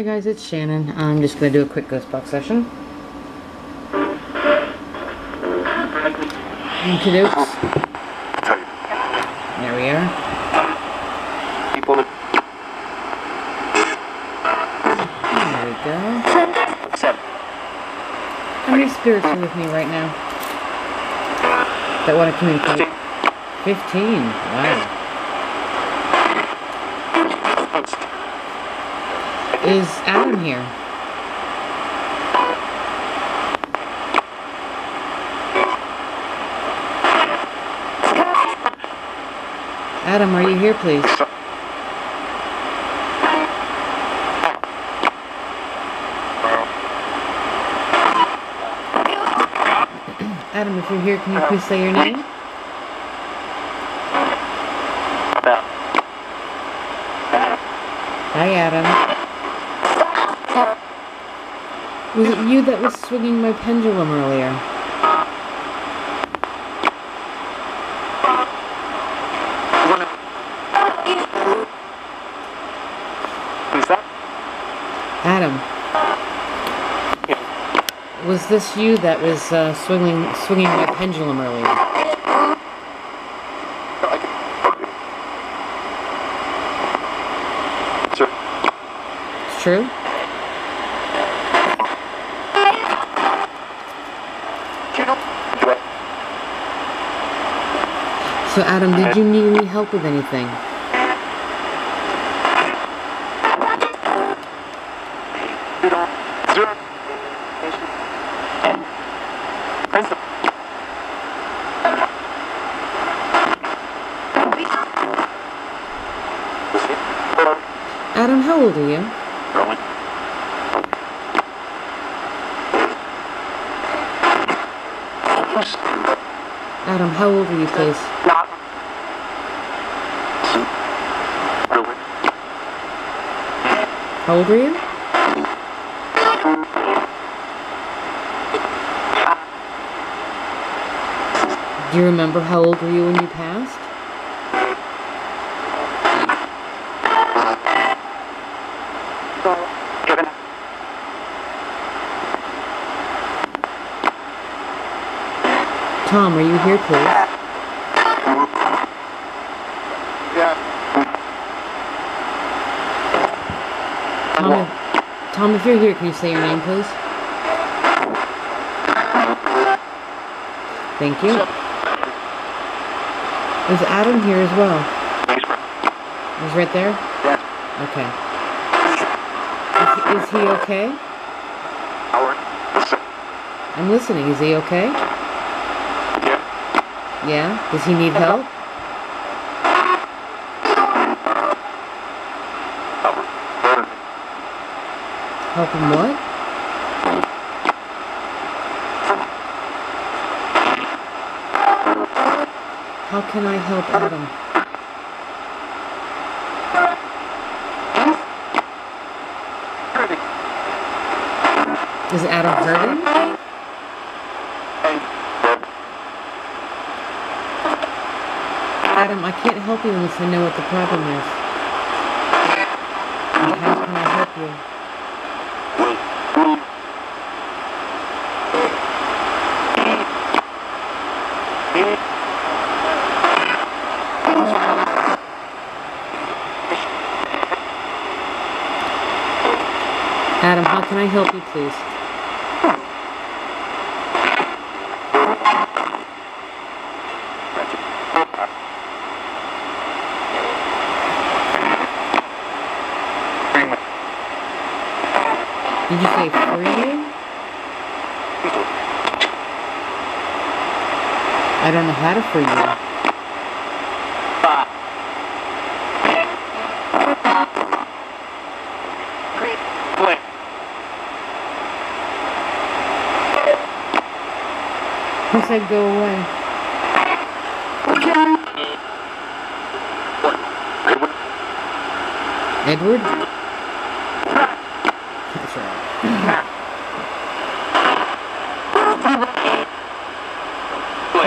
Hi guys, it's Shannon. I'm just going to do a quick ghost box session. Antidotes. There we are. People in There we go. seven. How many spirits are with me right now? That want to communicate? 15. Wow. Is Adam here? Adam, are you here, please? Adam, if you're here, can you please say your name? Hi, Adam. Was it you that was swinging my pendulum earlier? Adam, was this you that was uh, swinging swinging my pendulum earlier? True. So, Adam, did you need any help with anything? Adam, how old are you? Adam, how old are you, please? Not. How old are you? Do you remember how old were you when you passed? Tom, are you here, please? Yeah. Tom, if, Tom, if you're here, can you say your name, please? Thank you. Is Adam here as well? He's right there? Yeah. Okay. Is, is he okay? I'm listening. Is he okay? Yeah. Does he need help? Help him what? How can I help Adam? Is Adam hurting? Adam, I can't help you unless I know what the problem is. How can I help you? Adam, how can I help you, please? Did you say free? I don't know how to free you. Who said go away? Edward?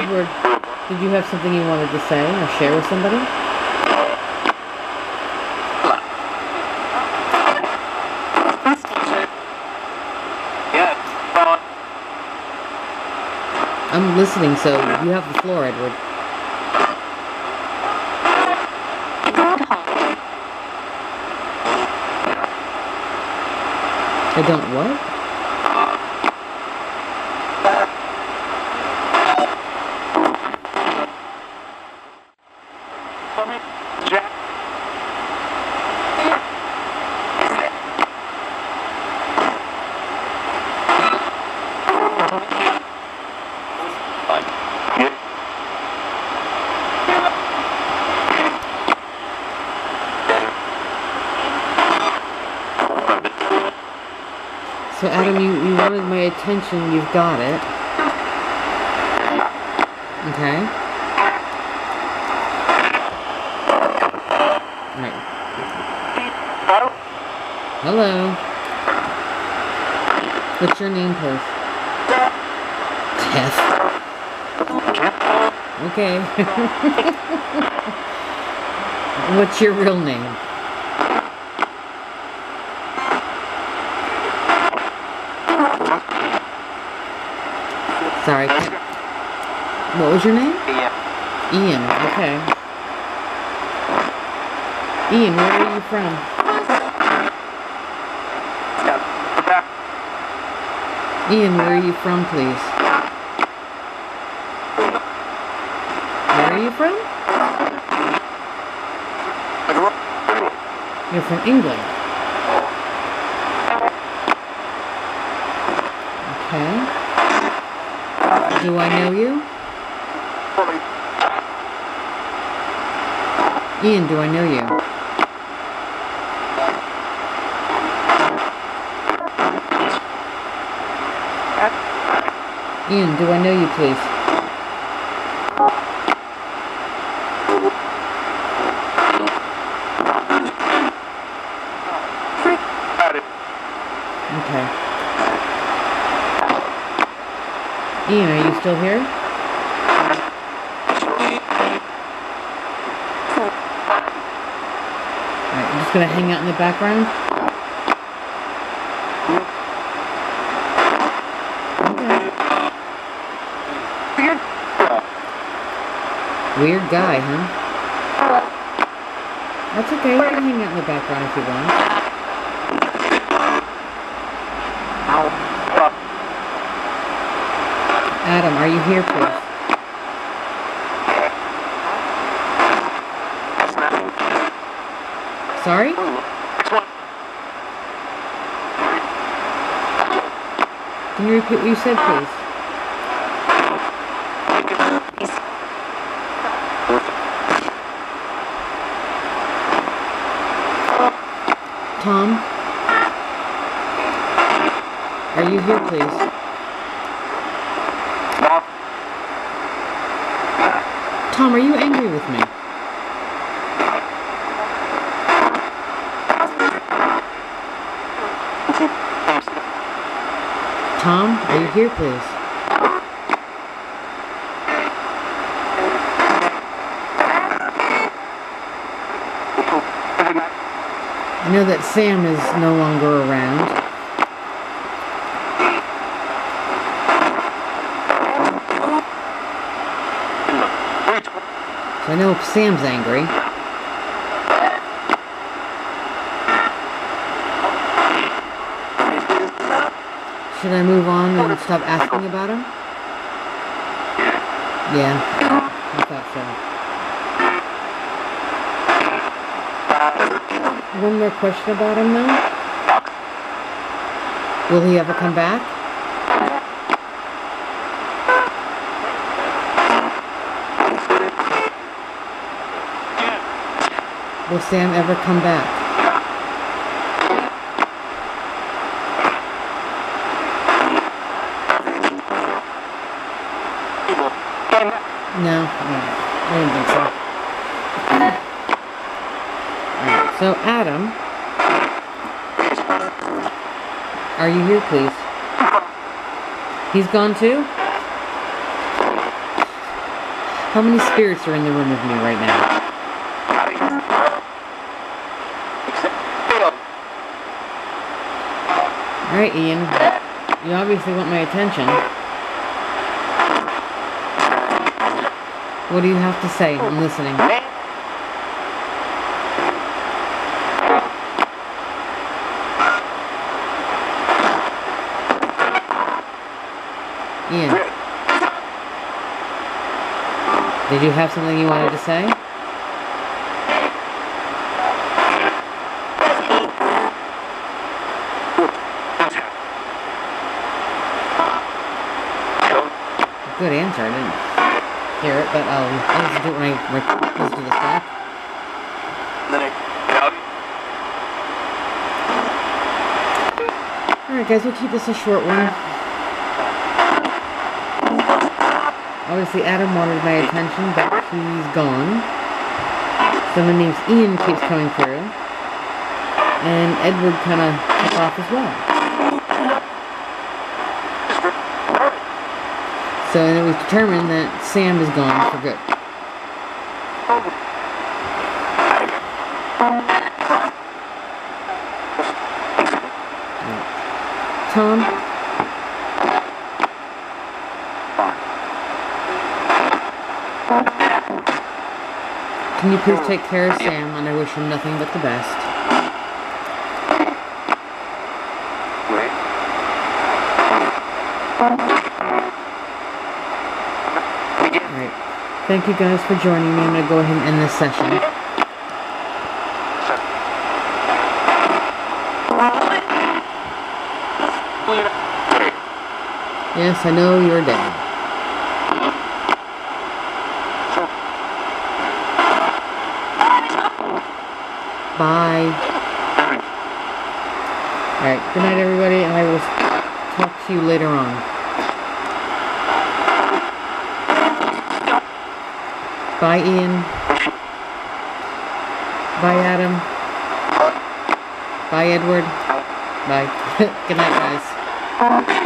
Edward, did you have something you wanted to say or share with somebody? I'm listening, so you have the floor, Edward. I don't what? So Adam, you, you wanted my attention, you've got it. Okay. Alright. Hello. What's your name, please? Jeff. Okay. What's your real name? Sorry. What was your name? Ian. Ian. Okay. Ian, where are you from? Ian, where are you from, please? Where are you from? You're from England. Okay. Do I know you? Ian, do I know you? Ian, do I know you, please? Okay. Ian, are you still here? Alright, I'm just gonna hang out in the background. Okay. Weird guy, huh? That's okay, you can hang out in the background if you want. Adam, are you here, please? Sorry? Can you repeat what you said, please? Tom? Are you here, please? Tom, are you angry with me? Tom, are you here, please? I know that Sam is no longer around. So I know Sam's angry. Should I move on and stop asking about him? Yeah, I thought so. One more question about him though. Will he ever come back? Will Sam ever come back? No, I didn't think so. Alright, so Adam, are you here, please? He's gone too? How many spirits are in the room with me right now? Alright, Ian. You obviously want my attention. What do you have to say? I'm listening. Ian, did you have something you wanted to say? Good answer. I didn't hear it, but um, I'll listen to it when I listen to this back. Alright guys, we'll keep this a short one. Obviously Adam wanted my attention, but he's gone. Someone named Ian keeps coming through. And Edward kinda took off as well. So it was determined that Sam is gone for good. Tom? Can you please take care of Sam and I wish him nothing but the best. Alright. Thank you guys for joining me. I'm gonna go ahead and end this session. Yes, I know you're dead. Bye. Alright, good night everybody, and I will talk to you later on. Bye Ian. Bye Adam. Bye Edward. Bye. good night guys.